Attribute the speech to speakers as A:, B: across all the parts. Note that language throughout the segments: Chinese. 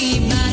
A: be mine.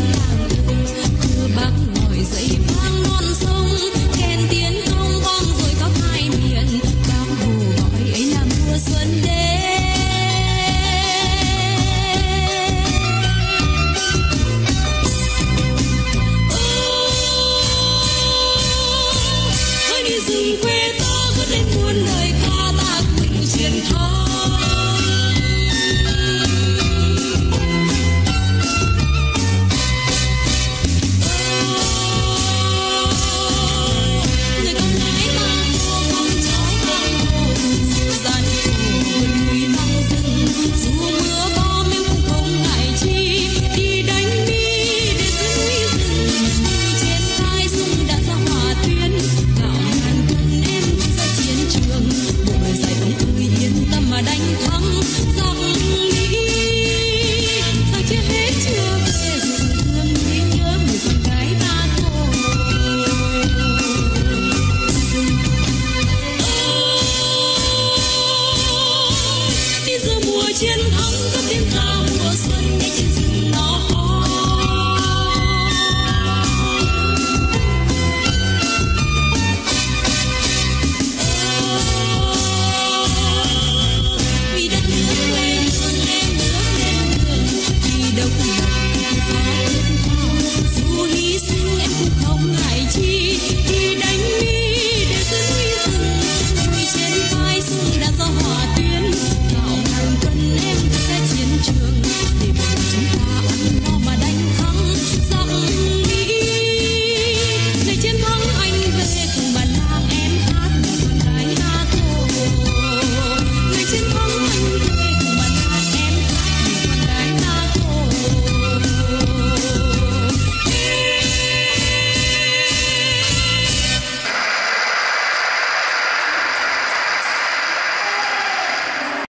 A: 天堂个天大，我三年前子那。